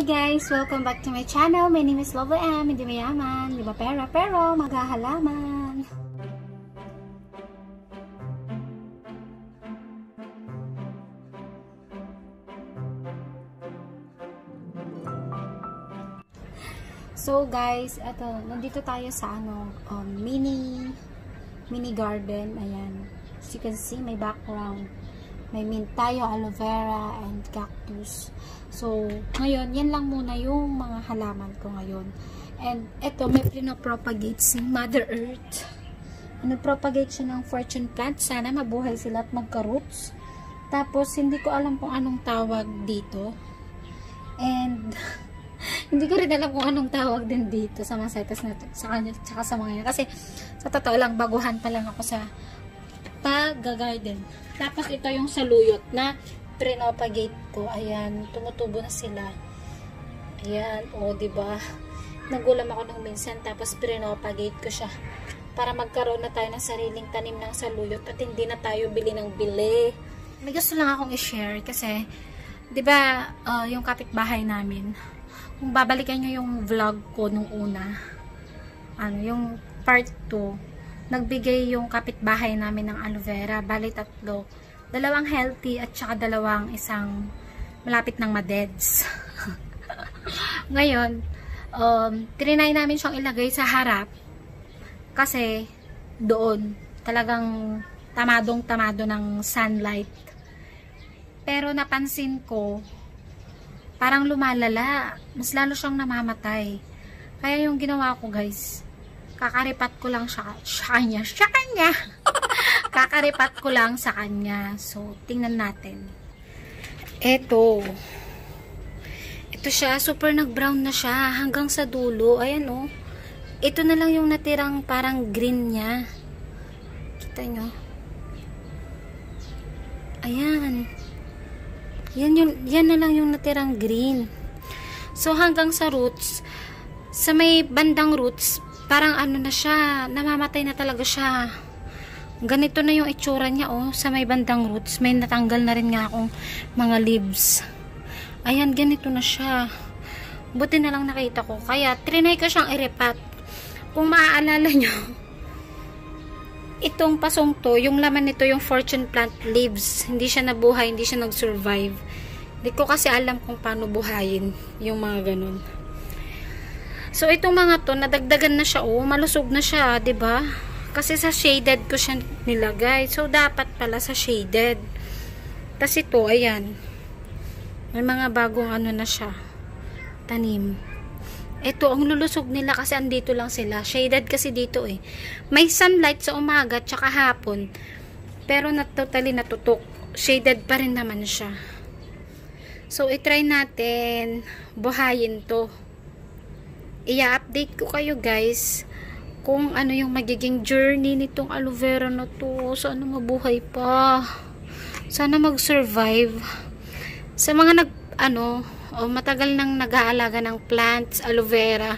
Hi guys! Welcome back to my channel. My name is Lovo M. Hindi mayaman, di ba pera, pero maghahalaman. So guys, eto, nandito tayo sa ano, um, mini mini garden. Ayan. As you can see, may background. May mint tayo, aloe vera, and cactus. So, ngayon, yan lang muna yung mga halaman ko ngayon. And, eto, may pinapropagate si Mother Earth. Nagpropagate siya ng fortune plant. Sana mabuhay sila at magka-roots. Tapos, hindi ko alam kung anong tawag dito. And, hindi ko rin alam kung anong tawag din dito sa mga setas na sa kanya, tsaka sa mga yan. Kasi, sa totoo lang, baguhan pa lang ako sa pag-garden. Tapos, ito yung saluyot na pinopagate ko. Ayan, tumutubo na sila. Ayan, o, oh, ba diba? Nagulam ako nung minsan, tapos pinopagate ko siya para magkaroon na tayo ng sariling tanim ng saluyot at hindi na tayo bili ng bili. May gusto lang akong i-share kasi, di ba, uh, yung kapitbahay namin, kung babalikan nyo yung vlog ko nung una, ano, yung part 2, nagbigay yung kapitbahay namin ng aloe vera, bali tatlo. Dalawang healthy at saka dalawang isang malapit ng madeds. Ngayon, um, trinay namin siyang ilagay sa harap kasi doon talagang tamadong tamado ng sunlight. Pero napansin ko, parang lumalala. Mas lalo siyang namamatay. Kaya yung ginawa ko guys, kakaripat ko lang siya, siya kanya, siya kanya. kakaripat ko lang sa kanya. So, tingnan natin. Eto. Ito siya, super nag-brown na siya hanggang sa dulo. Ayan oh. Ito na lang yung natirang parang green niya. Kita nyo? Ayan. Yan, yung, yan na lang yung natirang green. So, hanggang sa roots, sa may bandang roots, parang ano na siya, namamatay na talaga siya. Ganito na yung itsura niya, oh, sa may bandang roots. May natanggal na rin nga akong mga leaves. Ayan, ganito na siya. Buti na lang nakita ko. Kaya, trinay ko siyang irepat. Kung maaalala nyo, itong pasong to, yung laman nito yung fortune plant leaves. Hindi siya nabuhay, hindi siya nag-survive. Hindi ko kasi alam kung paano buhayin yung mga ganun. So, itong mga to, nadagdagan na siya, oh, malusog na siya, ba diba? Kasi sa shaded ko siya nilagay. So, dapat pala sa shaded. Tapos ito, ayan. May mga bagong ano na siya. Tanim. Ito, ang lulusog nila kasi andito lang sila. Shaded kasi dito eh. May sunlight sa umaga tsaka hapon. Pero na totally natutok. Shaded pa rin naman siya. So, itry natin buhayin to. Ia-update ko kayo guys kung ano yung magiging journey nitong aloe vera na to. Sana mabuhay pa. Sana mag-survive. Sa mga nag, ano, o matagal nang nag-aalaga ng plants, aloe vera,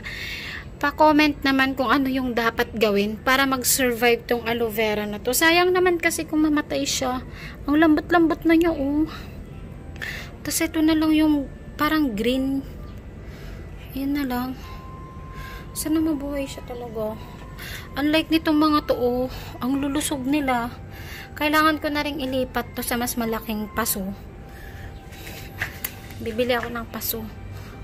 pa-comment naman kung ano yung dapat gawin para mag-survive tong aloe vera na to. Sayang naman kasi kung mamatay siya. Ang lambot-lambot na niya, oh. Tapos ito na lang yung parang green. Yan na lang. Sana mabuhay siya talaga. Unlike nitong mga to, oh, ang lulusog nila. Kailangan ko na rin ilipat to sa mas malaking paso. Bibili ako ng paso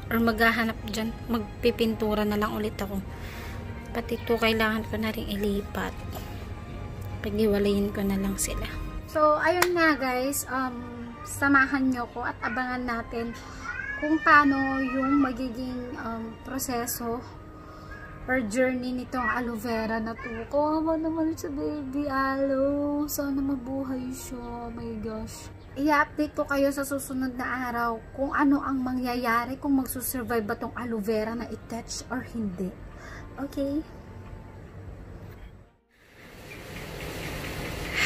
or maghahanap dyan magpipintura na lang ulit ako. Pati ito kailangan ko na rin ilipat. Paghiwalayin ko na lang sila. So ayun nga guys um, samahan nyo ko at abangan natin kung paano yung magiging um, proseso or journey nitong aloe vera na to. Kawawa naman sa baby aloe. Sana mabuhay siya. Oh my gosh i-update ko kayo sa susunod na araw kung ano ang mangyayari kung magsusurvive ba tong aloe vera na i-touch or hindi. Okay?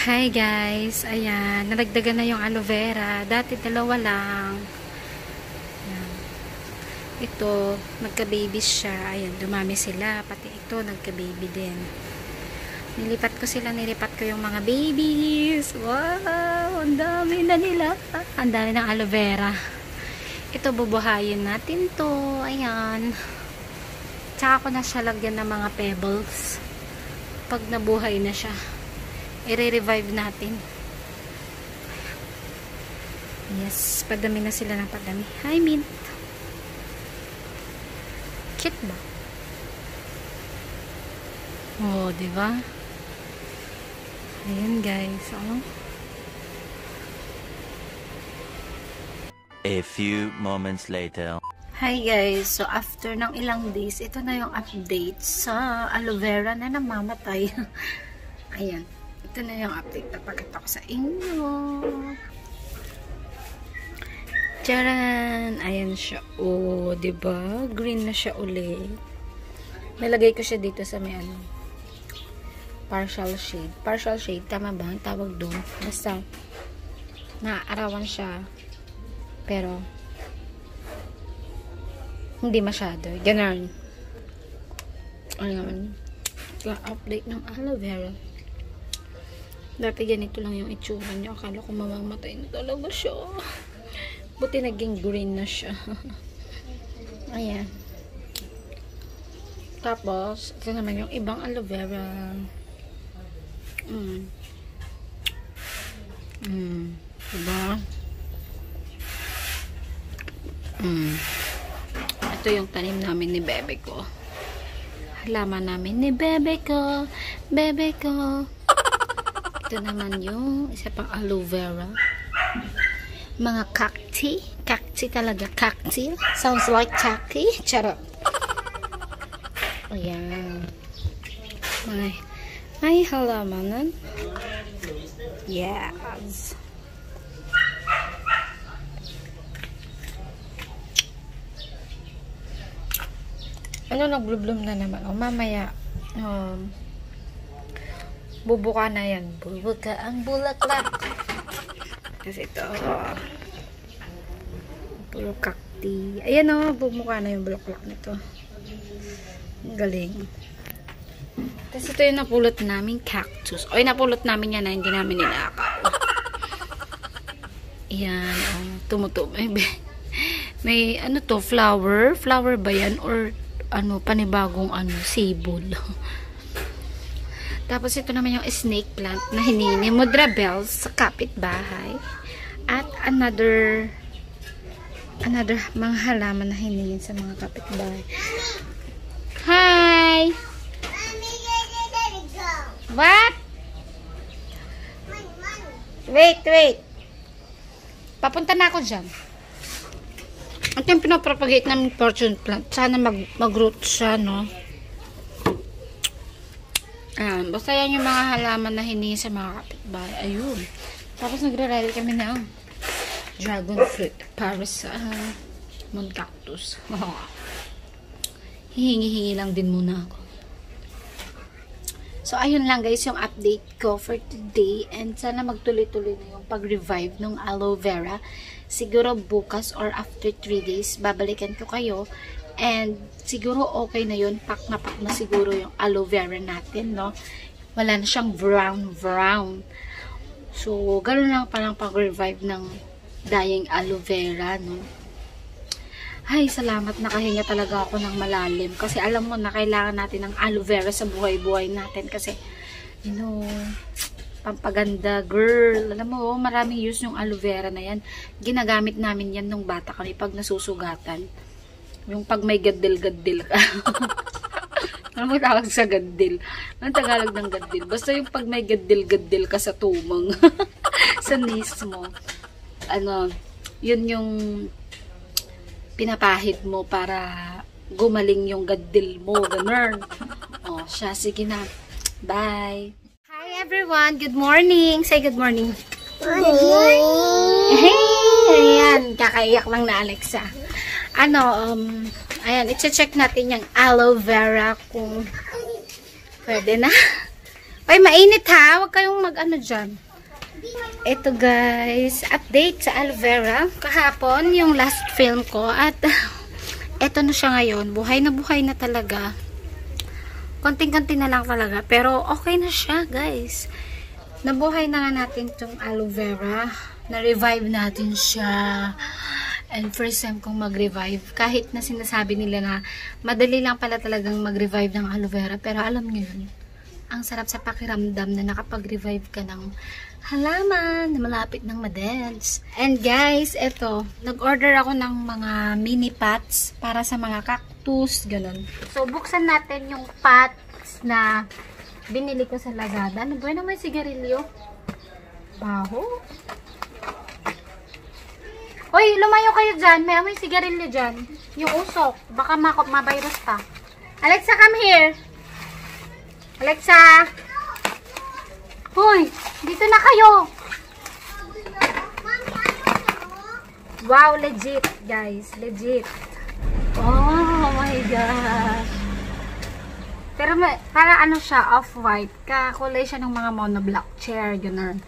Hi guys! Ayan, nalagdagan na yung aloe vera. Dati dalawa lang. Ito, nagka-baby siya. Ayan, dumami sila. Pati ito, nagka-baby din. Nilipat ko sila, nilipat ko yung mga babies. Wow! Ang dami na nila. Ang dami ng aloe vera. Ito, bubuhayin natin to. Ayan. Tsaka ko na siya lagyan ng mga pebbles. Pag nabuhay na siya, i-revive natin. Yes, padami na sila ng padami. Hi, Mint. Cute ba? Oh, di ba? Ayan, guys. Oh. A few moments later. Hi guys, so after ng ilang days, ito na yung update sa aloe vera na namamatay. Ayan, ito na yung update na pakita ko sa inyo. Charan! Ayan siya. Oh, ba diba? Green na siya ulit. Nalagay ko siya dito sa may ano, partial shade. Partial shade, tama ba? Ang tawag doon. Basta, naaarawan siya pero, hindi masyado. Ganun. Ayun. update ng aloe vera. Dati ganito lang yung itsura niya. Akala ko mamamatay na talaga siya. Buti naging green na siya. Ayan. Tapos, ito naman yung ibang aloe vera. Mm. Mm. Diba? Mm. Ito yung tanim namin ni bebe ko. Halaman namin ni bebe ko. Bebe ko. Ito naman yung isa pang aloe vera. Mga cacti. Cacti talaga. Cacti. Sounds like cacti. Charot. Ayan. May, may halamanan. Yes. ano nagblubloom na naman o oh, mamaya um, bubuka na yan bubuka ang bulaklak kasi ito puro kakti. Ayan o bumuka na yung bulaklak nito. Galing. Tapos ito yung napulot namin cactus. O napulot namin yan na hindi namin ninakaw yan oh, tumutubo may, may ano to flower? Flower ba yan? Or ano, panibagong ano, sibol. Tapos ito naman yung snake plant na hinini Mudra bells sa kapitbahay. At another another mga halaman na hiningin sa mga kapitbahay. Hi! What? Wait, wait. Papunta na ako dyan. At yung pinapropagate namin fortune plant, sana mag, mag-root siya, no? Ayan, basta yan yung mga halaman na hiningi sa mga kapitbahay. Ayun. Tapos nagre-ready kami ng dragon fruit para sa uh, moon cactus. Hihingi-hingi lang din muna ako. So, ayun lang guys yung update ko for today. And sana magtuloy-tuloy na yung pag-revive ng aloe vera siguro bukas or after 3 days, babalikan ko kayo. And siguro okay na yun. Pak na pak na siguro yung aloe vera natin, no? Wala na siyang brown, brown. So, ganoon lang parang pag-revive ng dying aloe vera, no? Ay, salamat nakahinga talaga ako ng malalim. Kasi alam mo na kailangan natin ng aloe vera sa buhay-buhay natin. Kasi, you know, pampaganda, girl. Alam mo, oh, maraming use yung aloe vera na yan. Ginagamit namin yan nung bata kami pag nasusugatan. Yung pag may gaddil-gaddil ka. ano mo tawag sa gaddil? Anong Tagalog ng gaddil? Basta yung pag may gaddil-gaddil ka sa tumang. sa knees mo. Ano, yun yung pinapahid mo para gumaling yung gaddil mo. Ganun. O, oh, siya. Sige na. Bye everyone. Good morning. Say good morning. Good morning. Hey, ayan. Kakaiyak lang na Alexa. Ano, um, ayan, i-check natin yung aloe vera kung pwede na. Ay, mainit ha. Huwag kayong mag-ano dyan. Ito guys, update sa aloe vera. Kahapon, yung last film ko at eto na siya ngayon. Buhay na buhay na talaga konting-konti na lang talaga. Pero okay na siya, guys. Nabuhay na nga natin itong aloe vera. Na-revive natin siya. And first time kong mag-revive. Kahit na sinasabi nila na madali lang pala talagang mag-revive ng aloe vera. Pero alam nyo yun, ang sarap sa pakiramdam na nakapag-revive ka ng halaman na malapit ng madeds. And guys, eto, nag-order ako ng mga mini pots para sa mga cactus, ganun. So, buksan natin yung pots na binili ko sa Lazada. Ano ba naman sigarilyo? Baho. Hoy, lumayo kayo dyan. May amoy sigarilyo dyan. Yung usok. Baka ma-virus pa. Alexa, come here. Alexa. Hoy, dito na kayo. Wow, legit, guys. Legit. Oh my gosh. Pero may, para ano siya, off-white. Kakulay siya ng mga monoblock chair, ganun.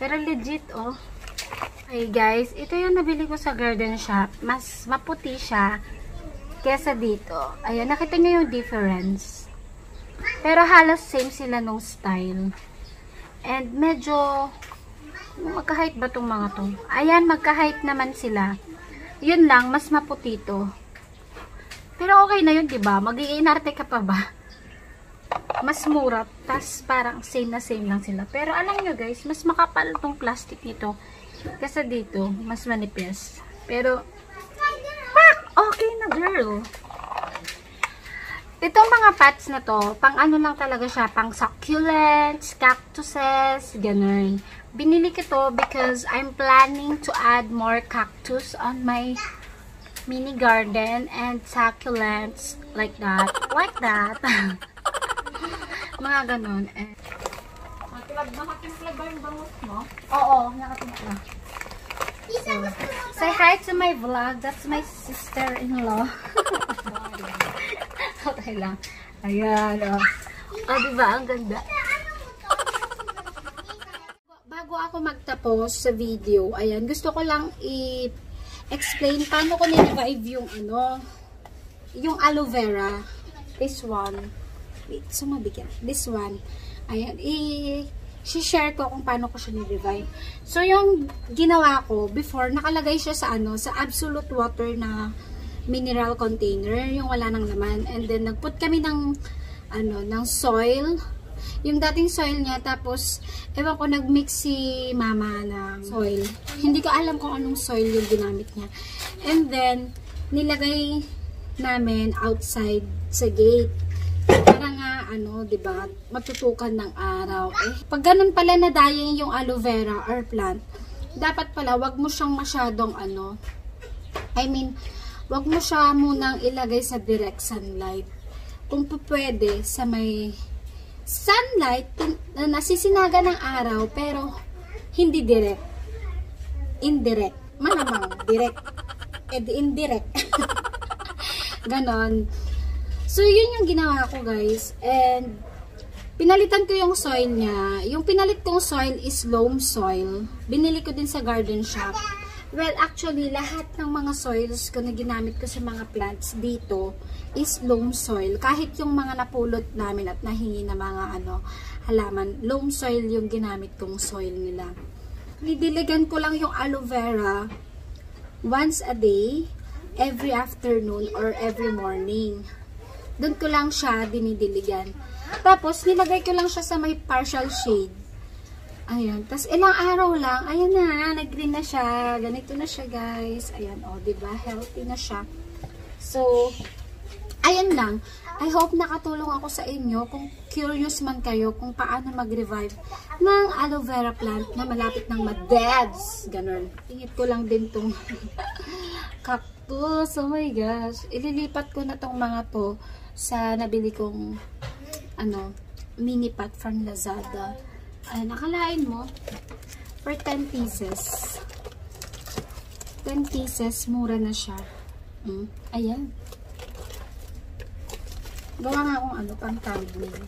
Pero legit, oh. Ay guys, ito yung nabili ko sa garden shop. Mas maputi siya kesa dito. Ayan, nakita nyo yung difference. Pero halos same sila nung style. And medyo magka-height ba tong mga to? Ayan, magka-height naman sila. Yun lang, mas maputi to. Pero okay na yun, 'di ba? Mag-iinarte ka pa ba? Mas mura, tas parang same na same lang sila. Pero alam nyo guys, mas makapal tong plastic nito kasi dito, mas manipis. Pero, pak! Okay na girl. Itong mga pots na to, pang ano lang talaga siya, pang succulents, cactuses, ganun. Binili ko to because I'm planning to add more cactus on my mini garden and succulents like that. Like that. mga ganun. Eh. Nakatimpla ba yung bangus mo? Oo, nakatimpla. So, say hi to my vlog. That's my sister-in-law. okay lang. Ayan, oh. Oh, diba? Ang ganda. Bago ako magtapos sa video, ayan, gusto ko lang i-explain paano ko ni-revive yung ano, yung aloe vera. This one. Wait, sumabigyan. This one. Ayan, i-share ko kung paano ko siya ni-revive. So, yung ginawa ko, before, nakalagay siya sa ano, sa absolute water na mineral container, yung wala nang laman. And then, nagput kami ng, ano, ng soil. Yung dating soil niya, tapos, ewan ko, nagmix si mama ng soil. Hindi ko alam kung anong soil yung ginamit niya. And then, nilagay namin outside sa gate. Ano, 'di ba matutukan ng araw. Eh, pag ganun pala na dying yung aloe vera or plant, dapat pala, wag mo siyang masyadong, ano, I mean, wag mo siya munang ilagay sa direct sunlight. Kung pwede, sa may sunlight na nasisinaga ng araw, pero hindi direct. Indirect. Malamang, direct. Eh, indirect. Ganon. So, yun yung ginawa ko, guys. And, pinalitan ko yung soil niya. Yung pinalit kong soil is loam soil. Binili ko din sa garden shop. Well, actually, lahat ng mga soils ko na ginamit ko sa mga plants dito is loam soil. Kahit yung mga napulot namin at nahingi na mga ano, halaman, loam soil yung ginamit kong soil nila. Didiligan ko lang yung aloe vera once a day, every afternoon, or every morning. Doon ko lang siya dinidiligan. Tapos, nilagay ko lang siya sa may partial shade. Ayan. Tapos, ilang araw lang, ayan na, nag-green na siya. Ganito na siya, guys. Ayan, o, oh, diba? Healthy na siya. So, ayan lang. I hope nakatulong ako sa inyo kung curious man kayo kung paano mag-revive ng aloe vera plant na malapit ng madeds. Ganon. Tingit ko lang din tong cactus. Oh my gosh. Ililipat ko na tong mga to sa nabili kong ano, mini pot from Lazada. Ay, nakalain mo for 10 pieces. 10 pieces, mura na siya. Mm, ayan. Gawa nga akong ano, pang thumbnail.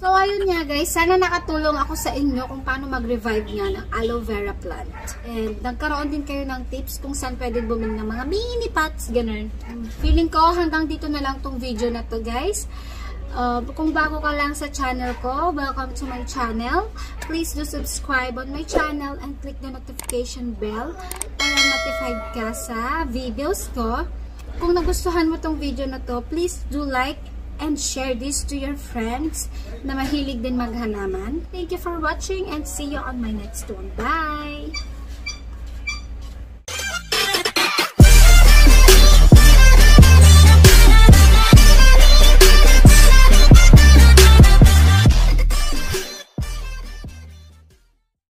So, ayun nga guys. Sana nakatulong ako sa inyo kung paano mag-revive nga ng aloe vera plant. And nagkaroon din kayo ng tips kung saan pwede bumili ng mga mini pots, ganun. Feeling ko hanggang dito na lang tong video na to guys. Uh, kung bago ka lang sa channel ko, welcome to my channel. Please do subscribe on my channel and click the notification bell para notified ka sa videos ko. Kung nagustuhan mo tong video na to, please do like and share this to your friends na mahilig din maghanaman. Thank you for watching and see you on my next one. Bye!